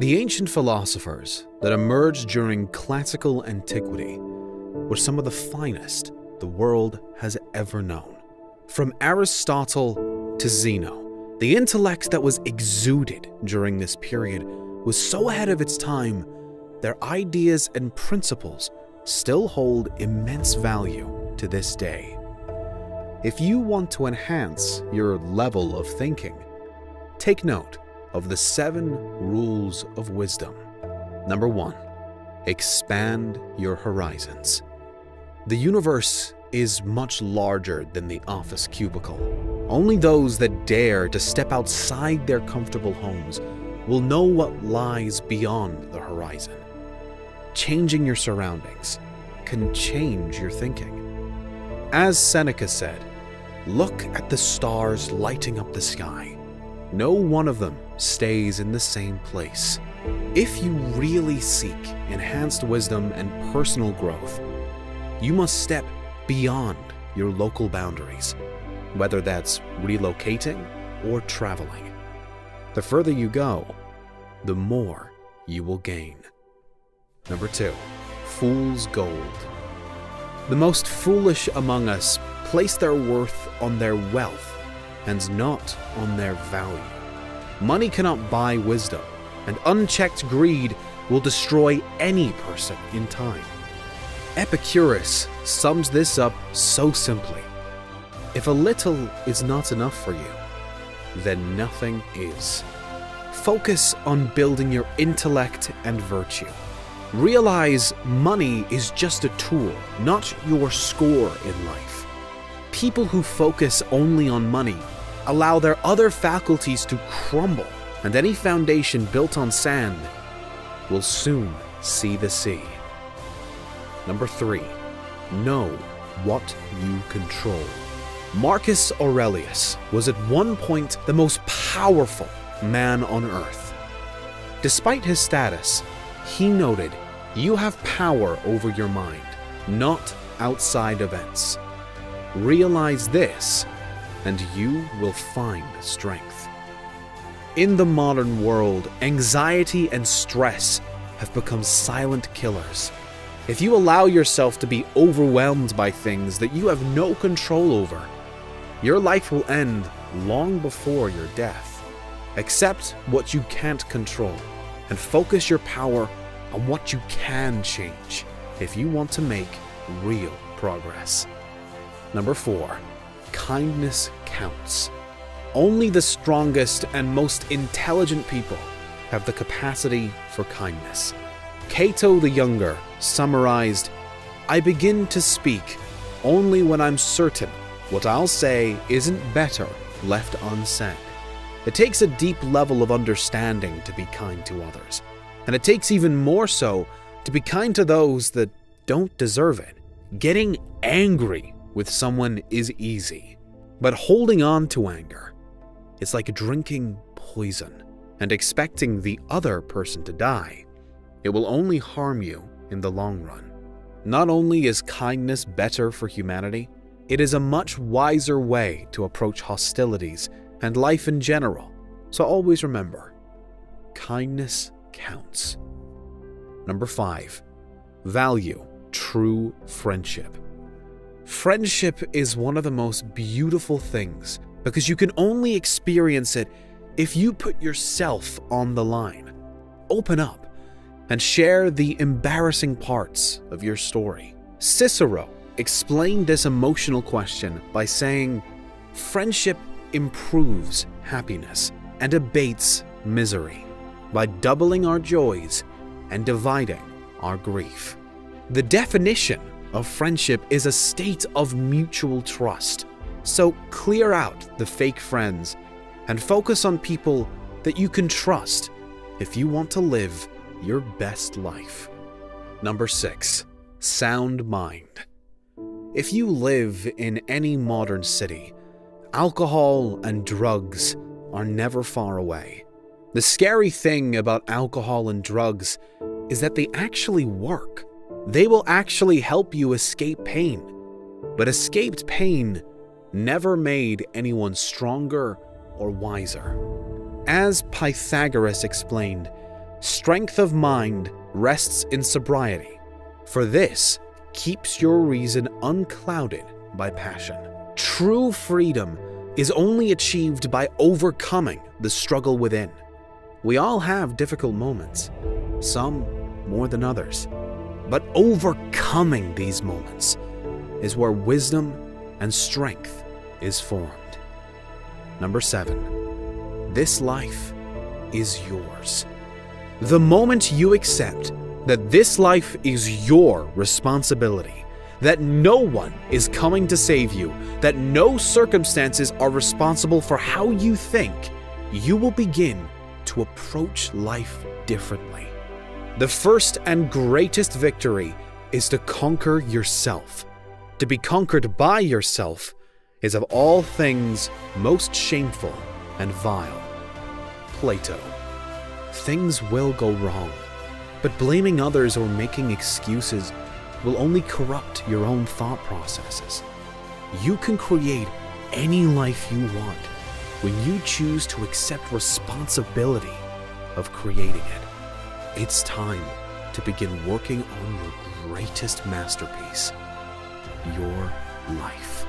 The ancient philosophers that emerged during classical antiquity were some of the finest the world has ever known. From Aristotle to Zeno, the intellect that was exuded during this period was so ahead of its time, their ideas and principles still hold immense value to this day. If you want to enhance your level of thinking, take note of the seven rules of wisdom. Number one, expand your horizons. The universe is much larger than the office cubicle. Only those that dare to step outside their comfortable homes will know what lies beyond the horizon. Changing your surroundings can change your thinking. As Seneca said, look at the stars lighting up the sky. No one of them stays in the same place. If you really seek enhanced wisdom and personal growth, you must step beyond your local boundaries, whether that's relocating or traveling. The further you go, the more you will gain. Number two, fool's gold. The most foolish among us place their worth on their wealth and not on their value. Money cannot buy wisdom, and unchecked greed will destroy any person in time. Epicurus sums this up so simply If a little is not enough for you, then nothing is. Focus on building your intellect and virtue. Realize money is just a tool, not your score in life. People who focus only on money allow their other faculties to crumble, and any foundation built on sand will soon see the sea. Number three, know what you control. Marcus Aurelius was at one point the most powerful man on earth. Despite his status, he noted, You have power over your mind, not outside events. Realize this, and you will find strength. In the modern world, anxiety and stress have become silent killers. If you allow yourself to be overwhelmed by things that you have no control over, your life will end long before your death. Accept what you can't control and focus your power on what you can change if you want to make real progress. Number four, kindness counts. Only the strongest and most intelligent people have the capacity for kindness. Cato the Younger summarized I begin to speak only when I'm certain what I'll say isn't better left unsaid. It takes a deep level of understanding to be kind to others, and it takes even more so to be kind to those that don't deserve it. Getting angry with someone is easy, but holding on to anger is like drinking poison and expecting the other person to die. It will only harm you in the long run. Not only is kindness better for humanity, it is a much wiser way to approach hostilities and life in general. So always remember kindness counts. Number five, value true friendship. Friendship is one of the most beautiful things because you can only experience it if you put yourself on the line. Open up and share the embarrassing parts of your story. Cicero explained this emotional question by saying, Friendship improves happiness and abates misery by doubling our joys and dividing our grief. The definition of friendship is a state of mutual trust. So clear out the fake friends and focus on people that you can trust if you want to live your best life. Number 6. Sound mind. If you live in any modern city, alcohol and drugs are never far away. The scary thing about alcohol and drugs is that they actually work. They will actually help you escape pain. But escaped pain never made anyone stronger or wiser. As Pythagoras explained, Strength of mind rests in sobriety, for this keeps your reason unclouded by passion. True freedom is only achieved by overcoming the struggle within. We all have difficult moments, some more than others. But overcoming these moments is where wisdom and strength is formed. Number seven, this life is yours. The moment you accept that this life is your responsibility, that no one is coming to save you, that no circumstances are responsible for how you think, you will begin to approach life differently. The first and greatest victory is to conquer yourself. To be conquered by yourself is of all things most shameful and vile. Plato. Things will go wrong, but blaming others or making excuses will only corrupt your own thought processes. You can create any life you want when you choose to accept responsibility of creating it. It's time to begin working on your greatest masterpiece, your life.